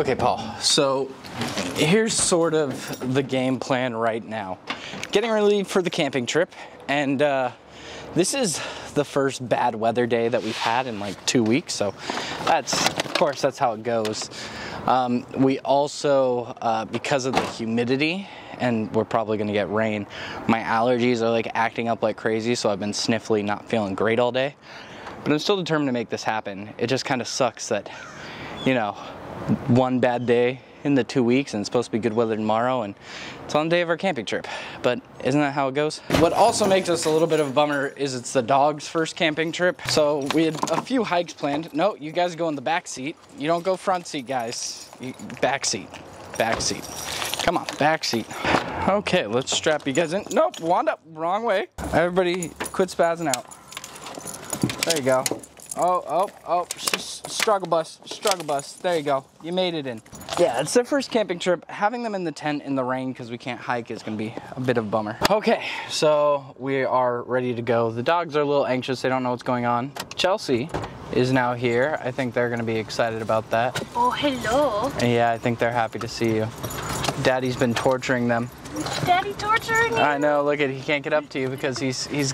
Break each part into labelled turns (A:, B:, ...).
A: Okay, Paul. So here's sort of the game plan right now. Getting ready for the camping trip, and uh, this is the first bad weather day that we've had in like two weeks. So that's, of course, that's how it goes. Um, we also, uh, because of the humidity, and we're probably gonna get rain, my allergies are like acting up like crazy. So I've been sniffly, not feeling great all day. But I'm still determined to make this happen. It just kind of sucks that, you know, one bad day in the two weeks and it's supposed to be good weather tomorrow and it's on the day of our camping trip. But isn't that how it goes? What also makes us a little bit of a bummer is it's the dog's first camping trip. So we had a few hikes planned. No, you guys go in the back seat. You don't go front seat, guys. You, back seat, back seat. Come on, back seat. Okay, let's strap you guys in. Nope, Wanda, wrong way. Everybody quit spazzing out. There you go. Oh, oh, oh, struggle bus, struggle bus. There you go. You made it in. Yeah, it's their first camping trip. Having them in the tent in the rain because we can't hike is gonna be a bit of a bummer. Okay, so we are ready to go. The dogs are a little anxious. They don't know what's going on. Chelsea is now here. I think they're gonna be excited about that.
B: Oh, hello.
A: Yeah, I think they're happy to see you. Daddy's been torturing them.
B: Daddy torturing you?
A: I know, look at he can't get up to you because he's he's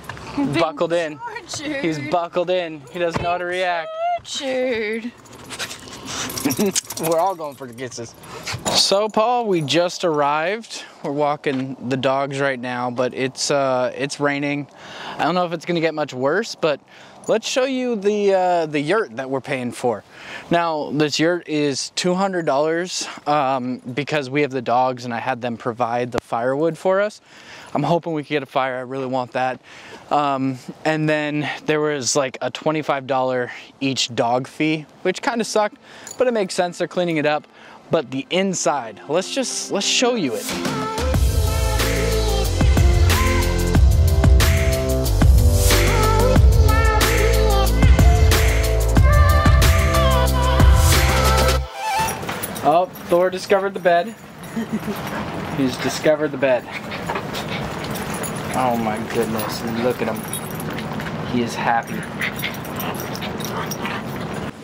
A: buckled in.
B: Tortured.
A: He's buckled in. He doesn't know how to react.
B: Tortured.
A: We're all going for the kisses. So Paul, we just arrived. We're walking the dogs right now, but it's uh, it's raining. I don't know if it's gonna get much worse, but let's show you the uh, the yurt that we're paying for. Now this yurt is $200 um, because we have the dogs and I had them provide the firewood for us. I'm hoping we can get a fire. I really want that. Um, and then there was like a $25 each dog fee, which kind of sucked, but it makes sense. They're cleaning it up. But the inside, let's just, let's show you it. Oh, Thor discovered the bed. He's discovered the bed. Oh my goodness, look at him. He is happy.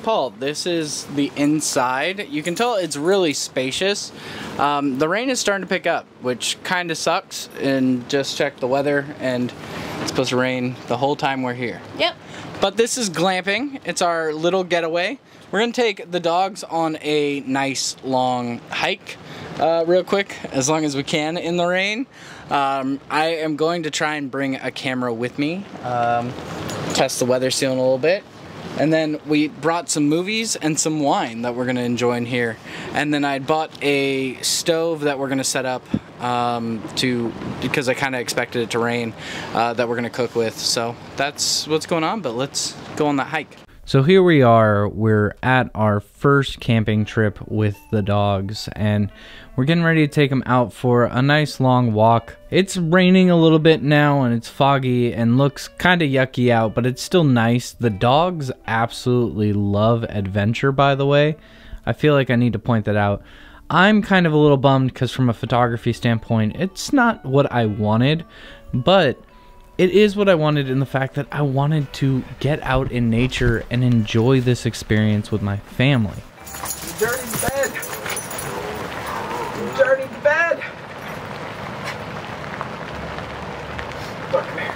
A: Paul, this is the inside. You can tell it's really spacious. Um, the rain is starting to pick up, which kind of sucks. And just check the weather, and it's supposed to rain the whole time we're here.
B: Yep.
A: But this is glamping. It's our little getaway. We're gonna take the dogs on a nice long hike uh, real quick, as long as we can in the rain. Um, I am going to try and bring a camera with me, um, test the weather sealing a little bit. And then we brought some movies and some wine that we're gonna enjoy in here. And then I bought a stove that we're gonna set up um, to, because I kinda expected it to rain, uh, that we're gonna cook with. So that's what's going on, but let's go on that hike. So here we are, we're at our first camping trip with the dogs, and we're getting ready to take them out for a nice long walk. It's raining a little bit now, and it's foggy and looks kind of yucky out, but it's still nice. The dogs absolutely love adventure, by the way. I feel like I need to point that out. I'm kind of a little bummed because from a photography standpoint, it's not what I wanted, but it is what I wanted in the fact that I wanted to get out in nature and enjoy this experience with my family. Dirty bed. Dirty bed. Look, come here.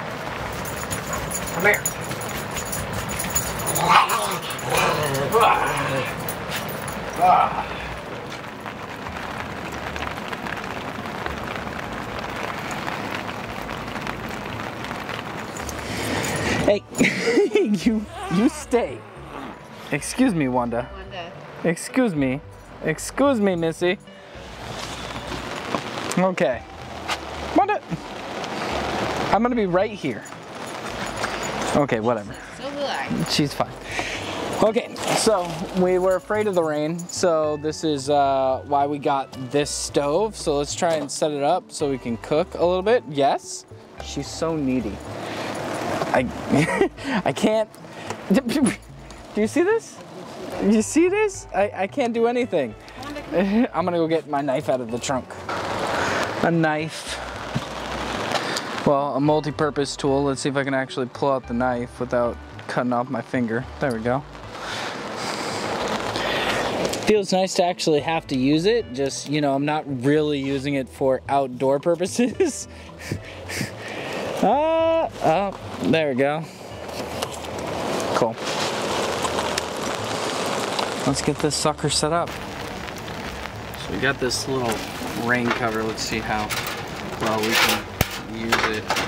A: Come here. Ah. Ah. Hey, you you stay. Excuse me, Wanda.
B: Wanda.
A: Excuse me. Excuse me, Missy. Okay. Wanda. I'm gonna be right here. Okay, whatever.
B: So will I.
A: She's fine. Okay, so we were afraid of the rain, so this is uh, why we got this stove. So let's try and set it up so we can cook a little bit. Yes, she's so needy. I, I can't. Do you see this? You see this? I, I can't do anything. I'm gonna go get my knife out of the trunk. A knife. Well, a multi-purpose tool. Let's see if I can actually pull out the knife without cutting off my finger. There we go.
C: feels nice to actually have to use it. Just, you know, I'm not really using it for outdoor purposes. uh, oh, there we go. Cool. Let's get this sucker set up. So we got this little rain cover. Let's see how well we can use it.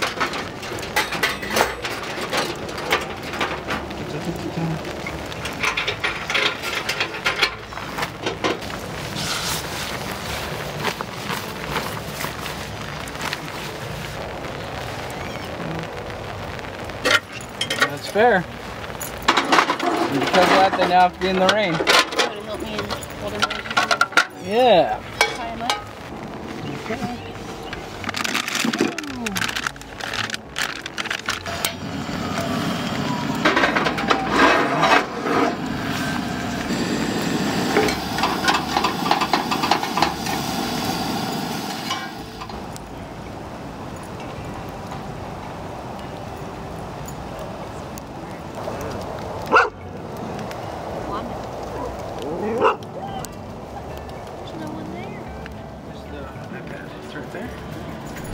C: Fair. And because of that, they now have to be in the rain.
B: Want to help me in holding my
C: Yeah.
B: tie him up? There's no one there.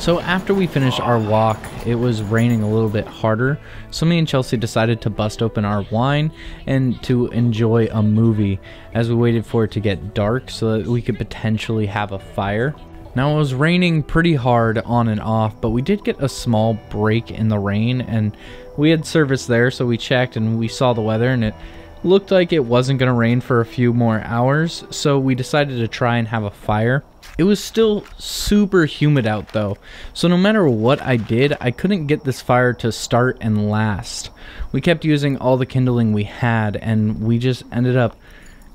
A: So after we finished our walk, it was raining a little bit harder. So me and Chelsea decided to bust open our wine and to enjoy a movie as we waited for it to get dark so that we could potentially have a fire. Now it was raining pretty hard on and off, but we did get a small break in the rain and we had service there, so we checked and we saw the weather and it looked like it wasn't going to rain for a few more hours, so we decided to try and have a fire. It was still super humid out though, so no matter what I did, I couldn't get this fire to start and last. We kept using all the kindling we had, and we just ended up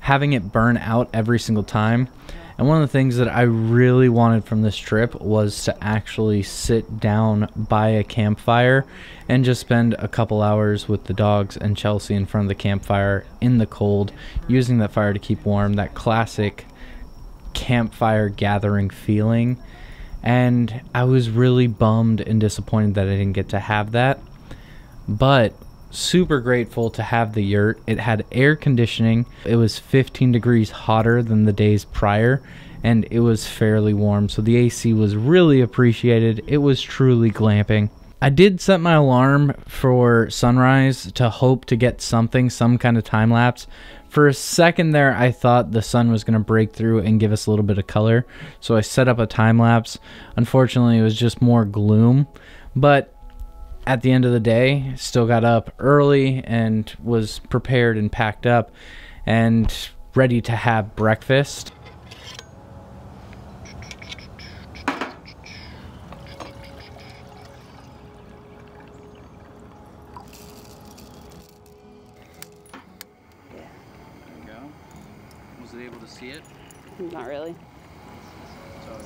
A: having it burn out every single time. And one of the things that I really wanted from this trip was to actually sit down by a campfire and just spend a couple hours with the dogs and Chelsea in front of the campfire in the cold, using that fire to keep warm, that classic campfire gathering feeling. And I was really bummed and disappointed that I didn't get to have that. But super grateful to have the yurt. It had air conditioning. It was 15 degrees hotter than the days prior and it was fairly warm. So the AC was really appreciated. It was truly glamping. I did set my alarm for sunrise to hope to get something, some kind of time lapse. For a second there, I thought the sun was going to break through and give us a little bit of color. So I set up a time lapse. Unfortunately, it was just more gloom. But at the end of the day, still got up early and was prepared and packed up and ready to have breakfast.
C: Was it able to see it?
B: Not really.
C: It's all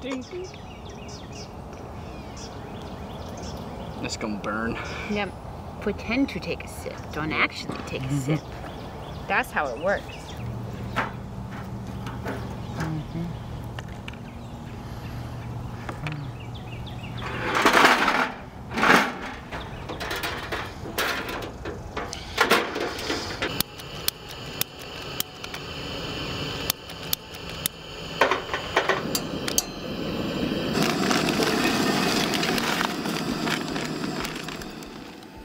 C: good. Ding. This gonna burn.
B: Yep. Pretend to take a sip. Don't actually take a mm-hmm. sip. That's how it works.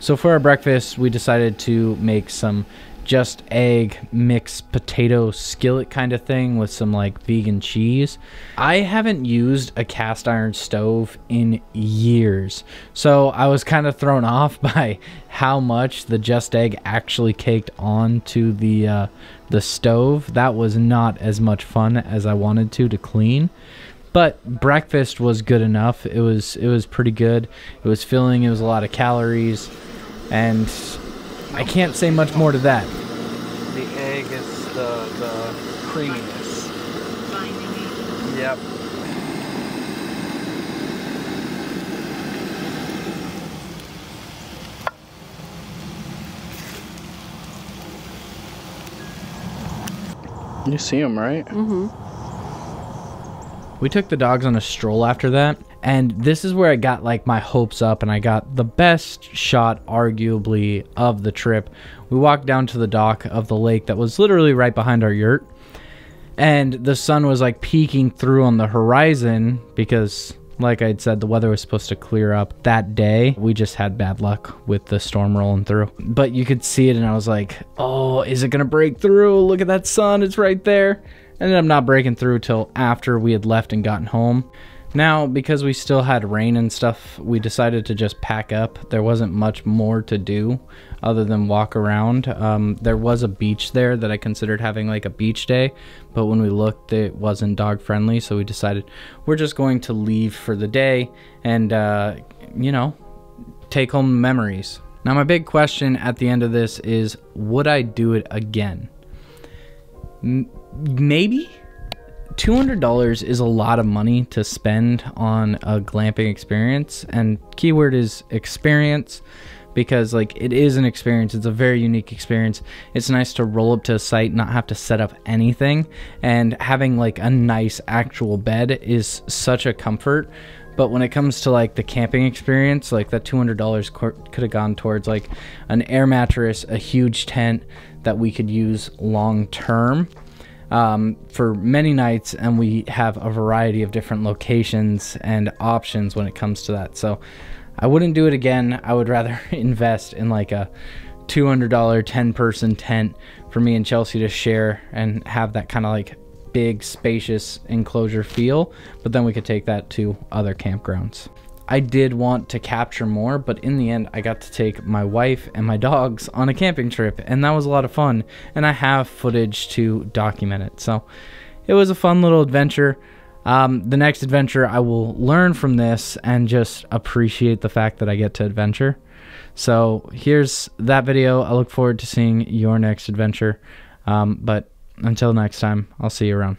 A: So for our breakfast, we decided to make some just egg mixed potato skillet kind of thing with some like vegan cheese. I haven't used a cast iron stove in years. So I was kind of thrown off by how much the just egg actually caked onto the uh, the stove. That was not as much fun as I wanted to to clean but breakfast was good enough. It was it was pretty good. It was filling. It was a lot of calories, and I can't say much more to that.
C: The egg is the the creaminess. Yep. You see them, right? Mm-hmm.
A: We took the dogs on a stroll after that, And this is where I got like my hopes up and I got the best shot, arguably, of the trip. We walked down to the dock of the lake that was literally right behind our yurt. And the sun was like peeking through on the horizon because, like I'd said, the weather was supposed to clear up that day. We just had bad luck with the storm rolling through. But you could see it, and I was like, oh, is it going to break through? Look at that sun, it's right there. Ended up not breaking through till after we had left and gotten home. Now, because we still had rain and stuff, we decided to just pack up. There wasn't much more to do other than walk around. Um, there was a beach there that I considered having like a beach day, but when we looked, it wasn't dog friendly. So we decided we're just going to leave for the day and, uh, you know, take home memories. Now, my big question at the end of this is would I do it again? M- maybe $200 is a lot of money to spend on a glamping experience and keyword is experience because like it is an experience. It's a very unique experience. It's nice to roll up to a site not have to set up anything and having like a nice actual bed is such a comfort. But when it comes to like the camping experience like that $200 co- could have gone towards like an air mattress a huge tent that we could use long term um, for many nights, and we have a variety of different locations and options when it comes to that. So I wouldn't do it again. I would rather invest in like a $200 10 person tent for me and Chelsea to share and have that kind of like big, spacious enclosure feel. But then we could take that to other campgrounds. I did want to capture more, but in the end, I got to take my wife and my dogs on a camping trip, and that was a lot of fun. And I have footage to document it. So it was a fun little adventure. Um, the next adventure, I will learn from this and just appreciate the fact that I get to adventure. So here's that video. I look forward to seeing your next adventure. Um, but until next time, I'll see you around.